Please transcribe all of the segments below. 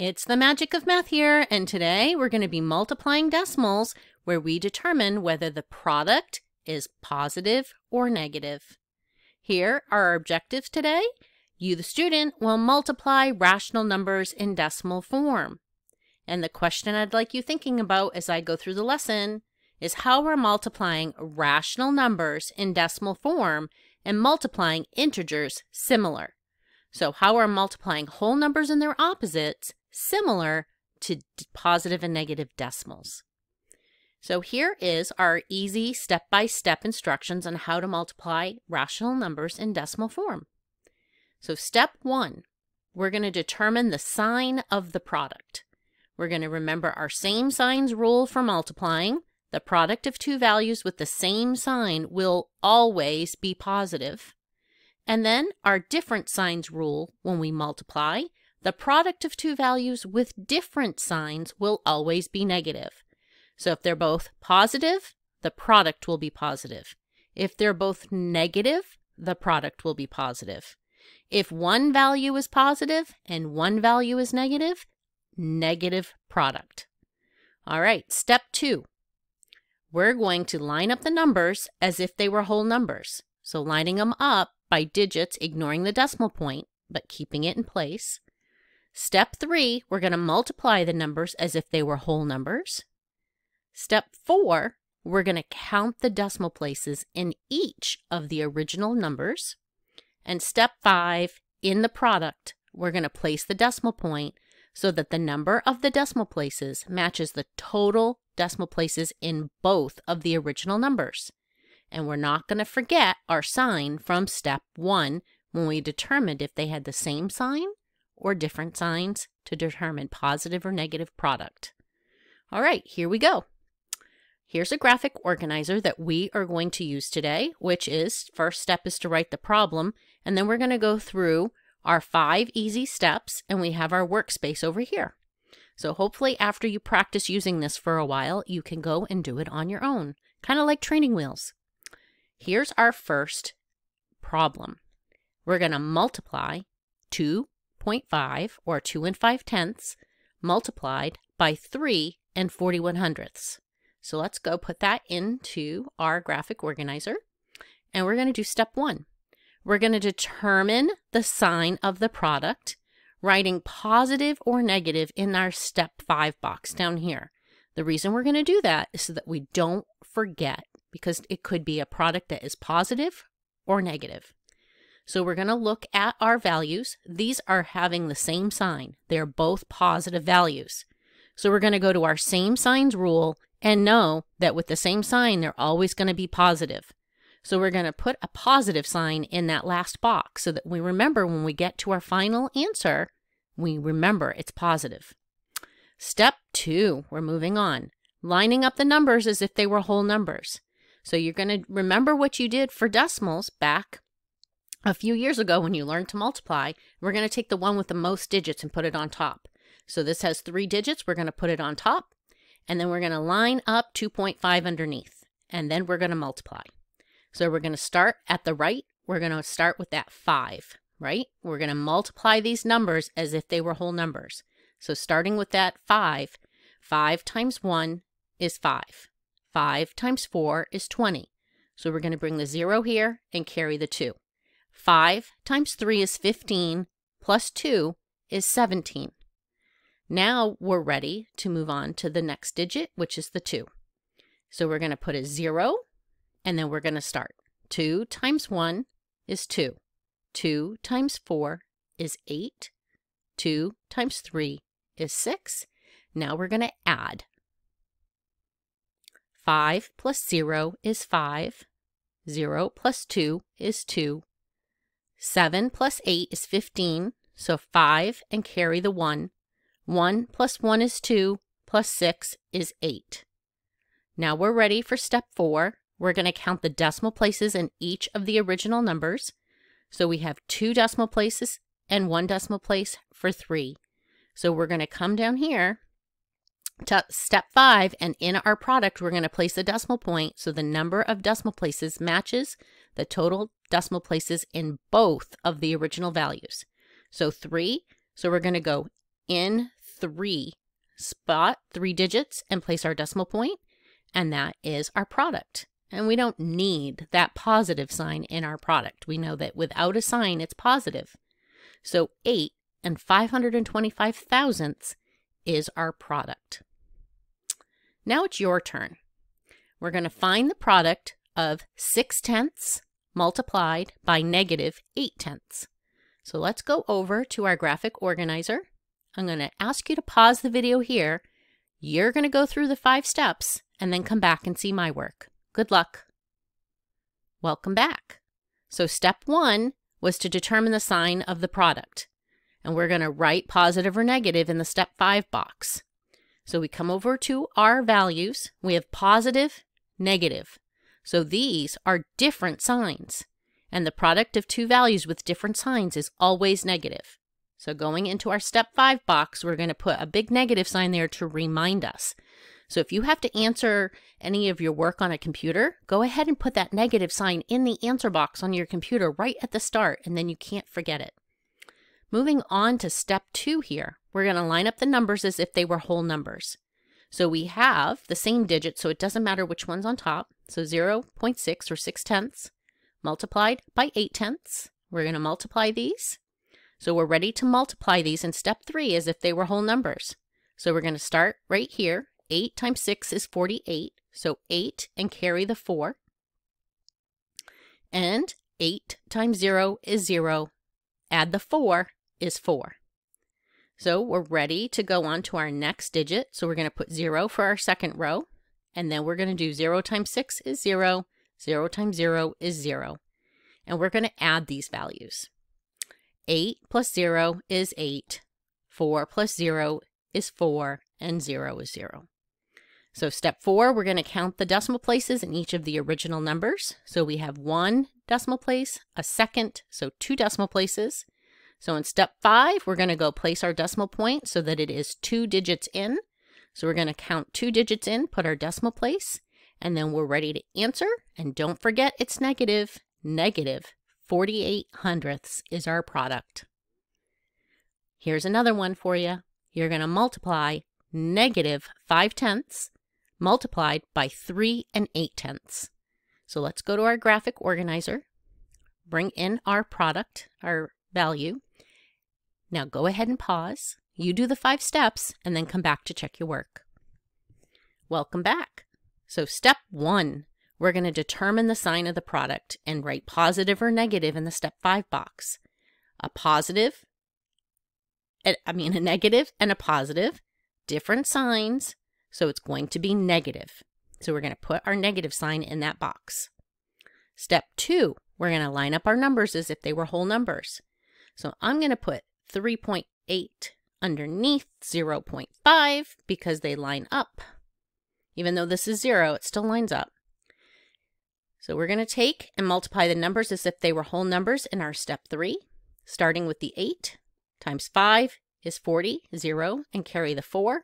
It's the magic of math here, and today we're going to be multiplying decimals where we determine whether the product is positive or negative. Here are our objectives today. You, the student, will multiply rational numbers in decimal form. And the question I'd like you thinking about as I go through the lesson is how we're multiplying rational numbers in decimal form and multiplying integers similar. So how we're multiplying whole numbers and their opposites similar to positive and negative decimals. So here is our easy step-by-step -step instructions on how to multiply rational numbers in decimal form. So step one, we're going to determine the sign of the product. We're going to remember our same signs rule for multiplying. The product of two values with the same sign will always be positive. And then our different signs rule when we multiply. The product of two values with different signs will always be negative. So if they're both positive, the product will be positive. If they're both negative, the product will be positive. If one value is positive and one value is negative, negative product. All right, step two. We're going to line up the numbers as if they were whole numbers. So lining them up by digits, ignoring the decimal point, but keeping it in place. Step three, we're going to multiply the numbers as if they were whole numbers. Step four, we're going to count the decimal places in each of the original numbers. And step five, in the product, we're going to place the decimal point so that the number of the decimal places matches the total decimal places in both of the original numbers. And we're not going to forget our sign from step one when we determined if they had the same sign or different signs to determine positive or negative product. All right, here we go. Here's a graphic organizer that we are going to use today, which is first step is to write the problem, and then we're going to go through our five easy steps, and we have our workspace over here. So hopefully after you practice using this for a while, you can go and do it on your own, kind of like training wheels. Here's our first problem. We're going to multiply 2.5 or 2 and 5 tenths multiplied by 3 and 41 hundredths. So let's go put that into our graphic organizer. And we're going to do step one. We're going to determine the sign of the product, writing positive or negative in our step five box down here. The reason we're going to do that is so that we don't forget because it could be a product that is positive or negative. So we're going to look at our values. These are having the same sign. They're both positive values. So we're going to go to our same signs rule and know that with the same sign, they're always going to be positive. So we're going to put a positive sign in that last box so that we remember when we get to our final answer, we remember it's positive. Step two, we're moving on. Lining up the numbers as if they were whole numbers. So you're going to remember what you did for decimals back a few years ago when you learned to multiply. We're going to take the one with the most digits and put it on top. So this has three digits. We're going to put it on top. And then we're going to line up 2.5 underneath. And then we're going to multiply. So we're going to start at the right. We're going to start with that 5, right? We're going to multiply these numbers as if they were whole numbers. So starting with that 5, 5 times 1 is 5. 5 times 4 is 20. So we're going to bring the 0 here and carry the 2. 5 times 3 is 15, plus 2 is 17. Now we're ready to move on to the next digit, which is the 2. So we're going to put a 0, and then we're going to start. 2 times 1 is 2. 2 times 4 is 8. 2 times 3 is 6. Now we're going to add. 5 plus 0 is 5. 0 plus 2 is 2. 7 plus 8 is 15, so 5 and carry the 1. 1 plus 1 is 2, plus 6 is 8. Now we're ready for step 4. We're going to count the decimal places in each of the original numbers. So we have two decimal places and one decimal place for 3. So we're going to come down here to step five, and in our product, we're going to place a decimal point so the number of decimal places matches the total decimal places in both of the original values. So three, so we're going to go in three spot, three digits, and place our decimal point, and that is our product. And we don't need that positive sign in our product. We know that without a sign, it's positive. So 8 and 525 thousandths is our product. Now it's your turn. We're going to find the product of 6 tenths multiplied by negative 8 tenths. So let's go over to our graphic organizer. I'm going to ask you to pause the video here. You're going to go through the five steps and then come back and see my work. Good luck. Welcome back. So step one was to determine the sign of the product. And we're going to write positive or negative in the step five box. So we come over to our values. We have positive, negative. So these are different signs. And the product of two values with different signs is always negative. So going into our step five box, we're going to put a big negative sign there to remind us. So if you have to answer any of your work on a computer, go ahead and put that negative sign in the answer box on your computer right at the start, and then you can't forget it. Moving on to step two here, we're going to line up the numbers as if they were whole numbers. So we have the same digit, so it doesn't matter which one's on top. So 0 0.6 or 6 tenths multiplied by 8 tenths. We're going to multiply these. So we're ready to multiply these in step three as if they were whole numbers. So we're going to start right here. 8 times 6 is 48. So 8 and carry the 4. And 8 times 0 is 0. Add the 4 is 4. So we're ready to go on to our next digit. So we're going to put 0 for our second row. And then we're going to do 0 times 6 is 0. 0 times 0 is 0. And we're going to add these values. 8 plus 0 is 8. 4 plus 0 is 4. And 0 is 0. So step 4, we're going to count the decimal places in each of the original numbers. So we have one decimal place, a second, so two decimal places. So in step 5, we're going to go place our decimal point so that it is two digits in. So we're going to count two digits in, put our decimal place, and then we're ready to answer. And don't forget it's negative. Negative 48 hundredths is our product. Here's another one for you. You're going to multiply negative 5 tenths multiplied by 3 and 8 tenths. So let's go to our graphic organizer, bring in our product, our value. Now go ahead and pause. You do the five steps and then come back to check your work. Welcome back. So step one, we're going to determine the sign of the product and write positive or negative in the step five box. A positive, eh, I mean a negative and a positive, different signs, so it's going to be negative. So we're going to put our negative sign in that box. Step two, we're going to line up our numbers as if they were whole numbers. So I'm going to put 3.8 underneath 0.5 because they line up. Even though this is zero, it still lines up. So we're going to take and multiply the numbers as if they were whole numbers in our step three, starting with the 8 times 5 is 40, 0, and carry the 4.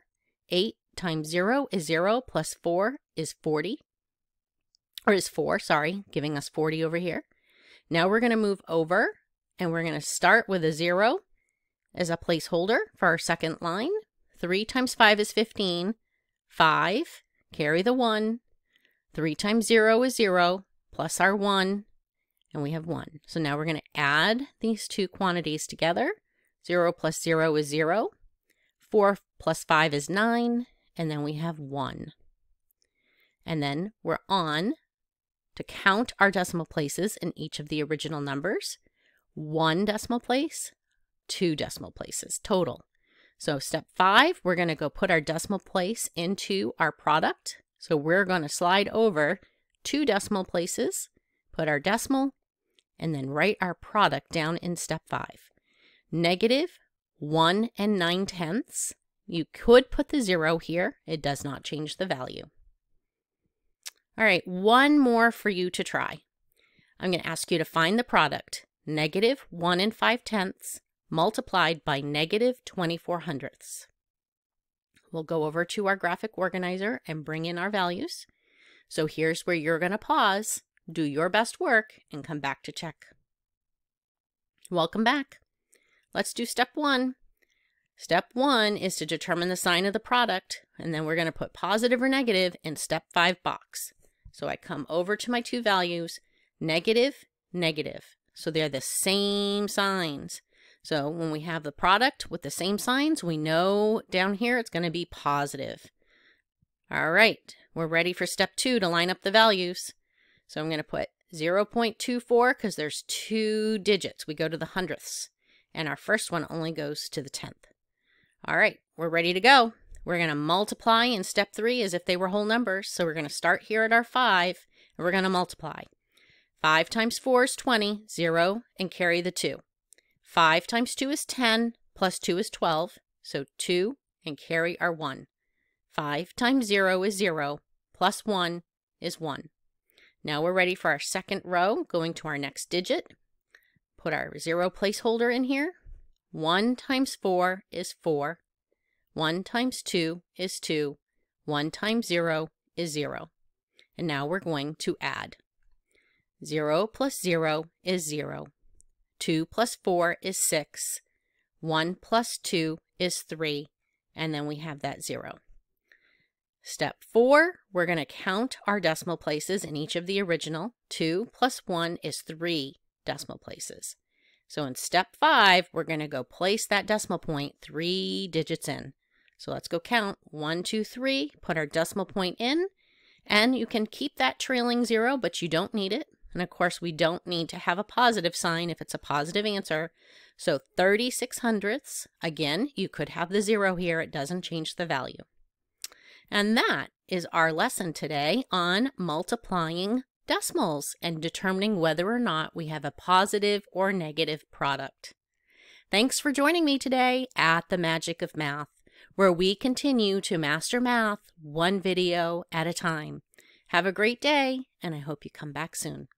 8 times 0 is 0, plus 4 is 40, or is 4, sorry, giving us 40 over here. Now we're going to move over, and we're going to start with a 0 as a placeholder for our second line. 3 times 5 is 15. 5, carry the 1. 3 times 0 is 0, plus our 1, and we have 1. So now we're going to add these two quantities together. 0 plus 0 is 0. 4 plus 5 is 9, and then we have 1. And then we're on to count our decimal places in each of the original numbers. One decimal place, two decimal places total. So step five, we're going to go put our decimal place into our product. So we're going to slide over two decimal places, put our decimal, and then write our product down in step five. Negative one and nine tenths. You could put the zero here. It does not change the value. All right, one more for you to try. I'm going to ask you to find the product, negative 1 and 5 tenths multiplied by negative 24 hundredths. We'll go over to our graphic organizer and bring in our values. So here's where you're going to pause, do your best work, and come back to check. Welcome back. Let's do step one. Step one is to determine the sign of the product, and then we're going to put positive or negative in step five box. So I come over to my two values, negative, negative. So they're the same signs. So when we have the product with the same signs, we know down here it's going to be positive. All right, we're ready for step two to line up the values. So I'm going to put 0.24 because there's two digits. We go to the hundredths. And our first one only goes to the tenth. All right, we're ready to go. We're going to multiply in step three as if they were whole numbers. So we're going to start here at our 5, and we're going to multiply. 5 times 4 is 20, 0, and carry the 2. 5 times 2 is 10, plus 2 is 12, so 2, and carry are 1. 5 times 0 is 0, plus 1 is 1. Now we're ready for our second row, going to our next digit. Put our 0 placeholder in here. 1 times 4 is 4. 1 times 2 is 2. 1 times 0 is 0. And now we're going to add. 0 plus 0 is 0. 2 plus 4 is 6. 1 plus 2 is 3. And then we have that 0. Step 4, we're going to count our decimal places in each of the original. 2 plus 1 is 3 decimal places. So in step 5, we're going to go place that decimal point three digits in. So let's go count. 1, 2, 3, put our decimal point in. And you can keep that trailing 0, but you don't need it. And of course, we don't need to have a positive sign if it's a positive answer. So 36 hundredths, again, you could have the zero here. It doesn't change the value. And that is our lesson today on multiplying decimals and determining whether or not we have a positive or negative product. Thanks for joining me today at The Magic of Math, where we continue to master math one video at a time. Have a great day, and I hope you come back soon.